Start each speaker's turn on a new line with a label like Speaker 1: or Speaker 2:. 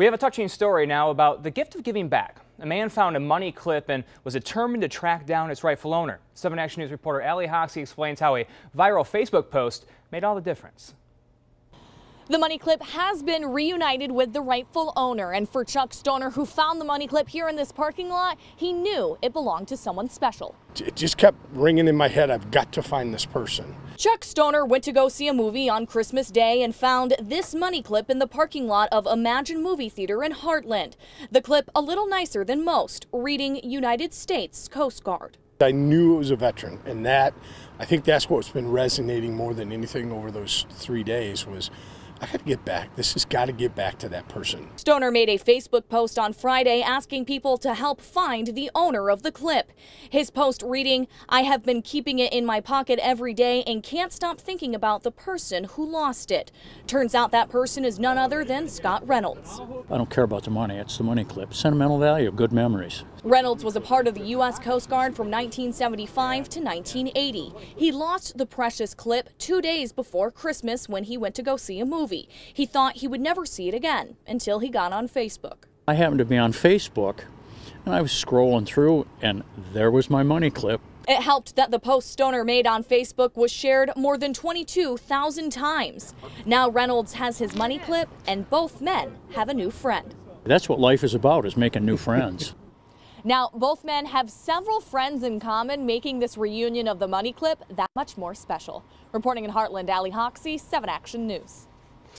Speaker 1: We have a touching story now about the gift of giving back. A man found a money clip and was determined to track down its rightful owner. 7 Action News reporter Allie Hoxie explains how a viral Facebook post made all the difference.
Speaker 2: The money clip has been reunited with the rightful owner, and for Chuck Stoner, who found the money clip here in this parking lot, he knew it belonged to someone special.
Speaker 3: It just kept ringing in my head, I've got to find this person.
Speaker 2: Chuck Stoner went to go see a movie on Christmas Day and found this money clip in the parking lot of Emagine Movie Theater in Hartland. The clip a little nicer than most, reading United States Coast Guard.
Speaker 3: I knew it was a veteran, and that, I think that's what's been resonating more than anything over those three days was I got to get back. This has got to get back to that person.
Speaker 2: Stoner made a Facebook post on Friday asking people to help find the owner of the clip. His post reading, I have been keeping it in my pocket every day and can't stop thinking about the person who lost it. Turns out that person is none other than Scott Reynolds.
Speaker 4: I don't care about the money. It's the money clip. Sentimental value, good memories.
Speaker 2: Reynolds was a part of the U.S. Coast Guard from 1975 to 1980. He lost the precious clip two days before Christmas when he went to go see a movie. He thought he would never see it again until he got on Facebook.
Speaker 4: I happened to be on Facebook and I was scrolling through and there was my money clip.
Speaker 2: It helped that the post Stoner made on Facebook was shared more than 22,000 times. Now Reynolds has his money clip and both men have a new friend.
Speaker 4: That's what life is about, is making new friends.
Speaker 2: Now, both men have several friends in common, making this reunion of the money clip that much more special. Reporting in Hartland, Allie Hoxie, 7 Action News.